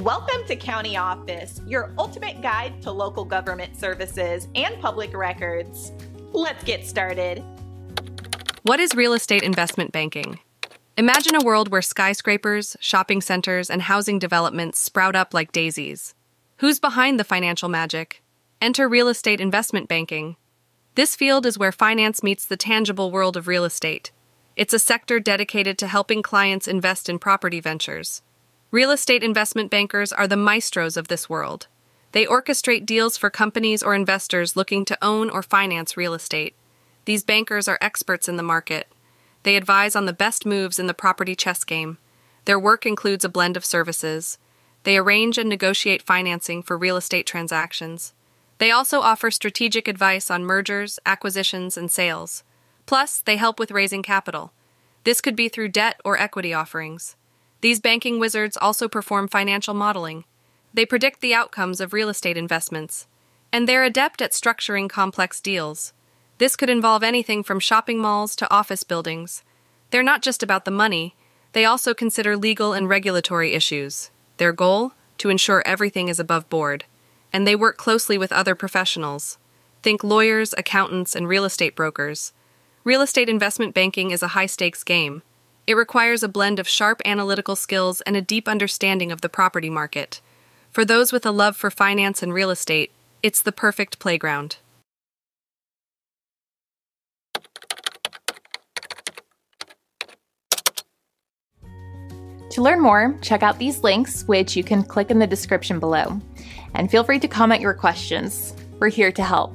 Welcome to County Office, your ultimate guide to local government services and public records. Let's get started. What is real estate investment banking? Imagine a world where skyscrapers, shopping centers, and housing developments sprout up like daisies. Who's behind the financial magic? Enter real estate investment banking. This field is where finance meets the tangible world of real estate. It's a sector dedicated to helping clients invest in property ventures. Real estate investment bankers are the maestros of this world. They orchestrate deals for companies or investors looking to own or finance real estate. These bankers are experts in the market. They advise on the best moves in the property chess game. Their work includes a blend of services. They arrange and negotiate financing for real estate transactions. They also offer strategic advice on mergers, acquisitions, and sales. Plus, they help with raising capital. This could be through debt or equity offerings. These banking wizards also perform financial modeling. They predict the outcomes of real estate investments. And they're adept at structuring complex deals. This could involve anything from shopping malls to office buildings. They're not just about the money, they also consider legal and regulatory issues. Their goal? To ensure everything is above board. And they work closely with other professionals. Think lawyers, accountants, and real estate brokers. Real estate investment banking is a high stakes game. It requires a blend of sharp analytical skills and a deep understanding of the property market. For those with a love for finance and real estate, it's the perfect playground. To learn more, check out these links, which you can click in the description below. And feel free to comment your questions. We're here to help.